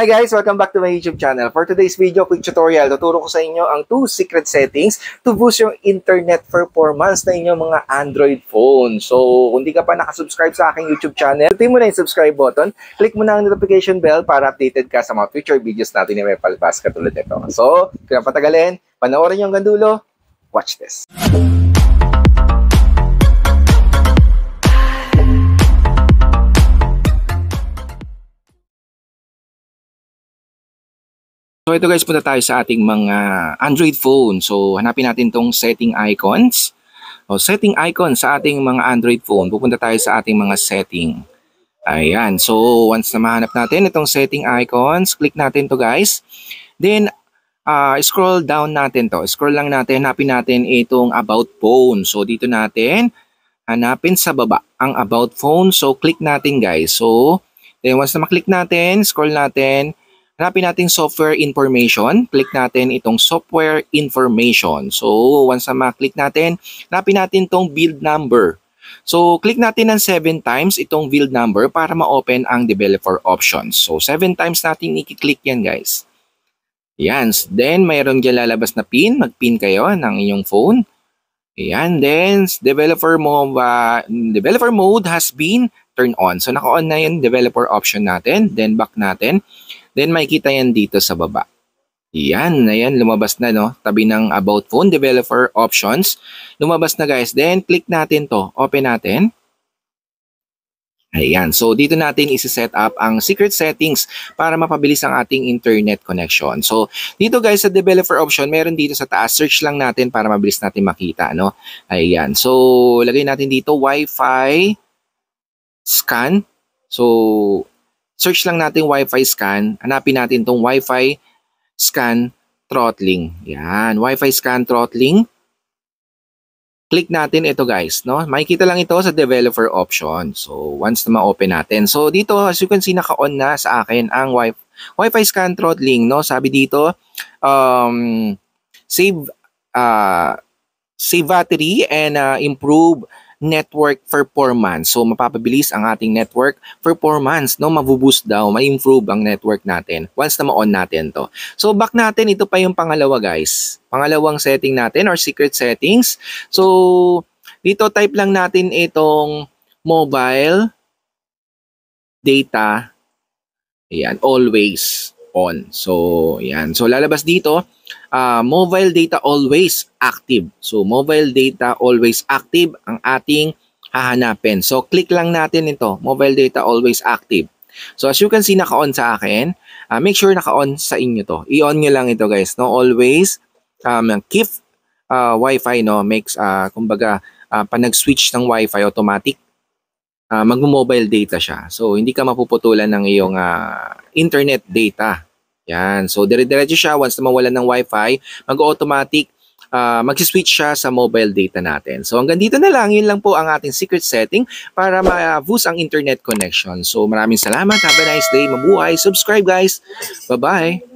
Hi guys! Welcome back to my YouTube channel. For today's video, quick tutorial, tuturo ko sa inyo ang 2 secret settings to boost yung internet performance na inyong mga Android phone. So, kung di ka pa nakasubscribe sa aking YouTube channel, click mo na yung subscribe button, click mo na ang notification bell para updated ka sa mga future videos natin na may palabas katulad nito. So, kung patagalin, panoorin nyo hanggang dulo, watch this. So ito guys, punta tayo sa ating mga Android phone. So hanapin natin tong setting icons. O setting icon sa ating mga Android phone. Pupunta tayo sa ating mga setting. Ayan. So once na mahanap natin itong setting icons, click natin to guys. Then uh, scroll down natin to. Scroll lang natin, hanapin natin itong about phone. So dito natin hanapin sa baba ang about phone. So click natin guys. So then once na maklik natin, scroll natin, Hanapin natin software information. Click natin itong software information. So, once na ma-click natin, hanapin natin itong build number. So, click natin ng 7 times itong build number para ma-open ang developer options. So, 7 times natin i-click yan guys. Yan. Then, mayroon dyan lalabas na pin. Mag-pin kayo ng inyong phone. Ayan. Then, developer mode, uh, developer mode has been turned on. So, naka-on na yung developer option natin. Then, back natin. Then makikita yan dito sa baba. Yan, ayan, lumabas na no, tabi ng About Phone Developer Options. Lumabas na guys. Then click natin to, open natin. Ayan, so dito natin isi-set up ang secret settings para mapabilis ang ating internet connection. So dito guys sa developer option, meron dito sa taas, search lang natin para mabilis natin makita. No? Ayan, so lagay natin dito Wi-Fi scan. So search lang natin Wi-Fi scan. Hanapin natin tong Wi-Fi scan throttling. Yan, Wi-Fi scan throttling. Click natin ito guys, no? Makikita lang ito sa developer option. So, once na ma-open natin. So, dito, as you can see, naka-on na sa akin ang Wi- Wi-Fi scan throttling, no? Sabi dito, um, save, uh, save battery and uh, improve network performance. So mapapabilis ang ating network performance, no? Mabuboost daw, ma-improve ang network natin once na ma-on natin to. So back natin, ito pa yung pangalawa guys. Pangalawang setting natin or secret settings. So dito type lang natin itong mobile data Ayan, always on. So, ayan. So, lalabas dito, uh, mobile data always active. So, mobile data always active ang ating hahanapin. So, click lang natin ito, mobile data always active. So, as you can see, naka-on sa akin. Uh, make sure naka-on sa inyo to. I-on nyo lang ito, guys. No? Always um, keep uh, Wi-Fi, no? Makes, uh, kumbaga, uh, pa nag-switch ng Wi-Fi automatic, uh, mag-mobile data siya. So, hindi ka mapuputulan ng iyong uh, internet data. Yan. So, dire-diretso siya. Once na mawalan ng Wi-Fi, mag-automatic uh, mag-switch siya sa mobile data natin. So, hanggang dito na lang. Yun lang po ang ating secret setting para ma-boost ang internet connection. So, maraming salamat. Have a nice day. Mabuhay. Subscribe, guys. Bye-bye.